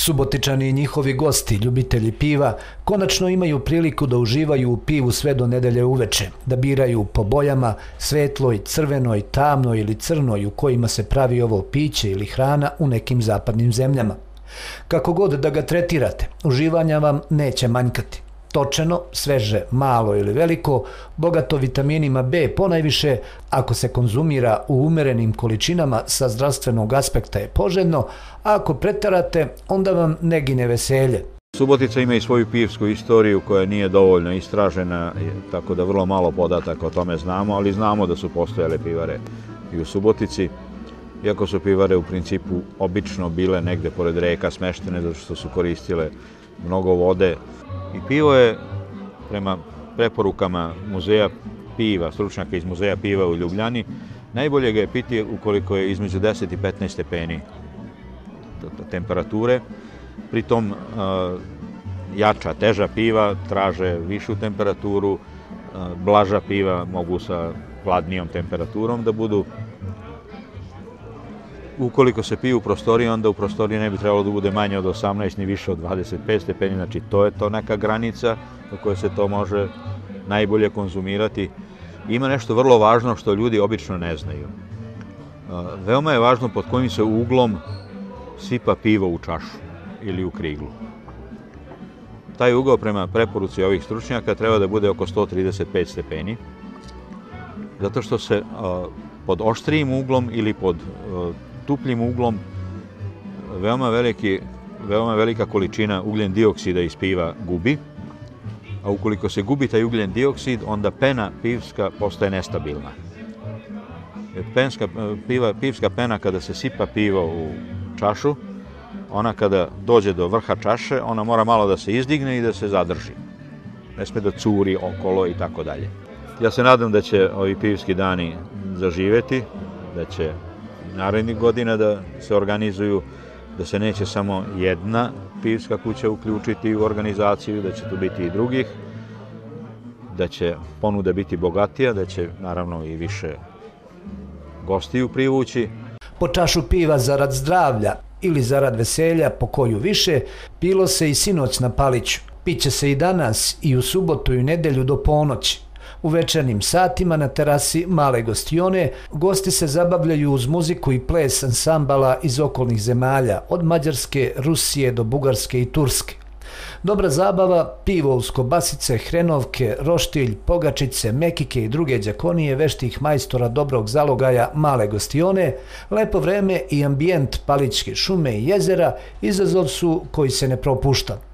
Subotičani i njihovi gosti, ljubitelji piva, konačno imaju priliku da uživaju u pivu sve do nedelje uveče, da biraju po bojama, svetloj, crvenoj, tamnoj ili crnoj u kojima se pravi ovo piće ili hrana u nekim zapadnim zemljama. Kako god da ga tretirate, uživanja vam neće manjkati točeno, sveže, malo ili veliko, bogato vitaminima B ponajviše, ako se konzumira u umerenim količinama sa zdravstvenog aspekta je poželjno, a ako pretarate, onda vam ne gine veselje. Subotica ima i svoju pivsku istoriju koja nije dovoljno istražena, tako da vrlo malo podataka o tome znamo, ali znamo da su postojale pivare i u Subotici. Iako su pivare u principu obično bile negde pored reka smeštene, zato što su koristile mnogo vode, I pivo je, prema preporukama muzeja piva, stručnjaka iz muzeja piva u Ljubljani, najbolje ga je piti ukoliko je između 10 i 15 stepeni temperature. Pritom jača, teža piva traže višu temperaturu, blaža piva mogu sa hladnijom temperaturom da budu ukoliko se pije u prostoriji, onda u prostoriji ne bi trebalo da bude manje od 18 ni više od 25 stepeni, znači to je to neka granica na kojoj se to može najbolje konzumirati. Ima nešto vrlo važno što ljudi obično ne znaju. Veoma je važno pod kojim se uglom sipa pivo u čašu ili u kriglu. Taj ugao prema preporuci ovih stručnjaka treba da bude oko 135 stepeni, zato što se pod oštrijim uglom ili pod tupljim uglom veoma, veliki, veoma velika količina ugljen dioksida iz piva gubi, a ukoliko se gubi taj ugljen dioksid, onda pena pivska postaje nestabilna. Penska, piva, pivska pena kada se sipa pivo u čašu, ona kada dođe do vrha čaše, ona mora malo da se izdigne i da se zadrži. Ne sme da curi okolo i tako dalje. Ja se nadam da će ovi pivski dani zaživeti, da će narednih godina da se organizuju, da se neće samo jedna pivska kuća uključiti u organizaciju, da će tu biti i drugih, da će ponuda biti bogatija, da će naravno i više gostiju privući. Po čašu piva zarad zdravlja ili zarad veselja, po koju više, pilo se i sinoć na Paliću. Piće se i danas i u subotu i nedelju do ponoći. U večernim satima na terasi Male gostione gosti se zabavljaju uz muziku i ples ansambala iz okolnih zemalja, od Mađarske, Rusije do Bugarske i Turske. Dobra zabava, pivo uz kobasice, hrenovke, roštilj, pogačice, mekike i druge džakonije veštih majstora dobrog zalogaja male gostione, lepo vreme i ambijent paličke šume i jezera izazov su koji se ne propušta.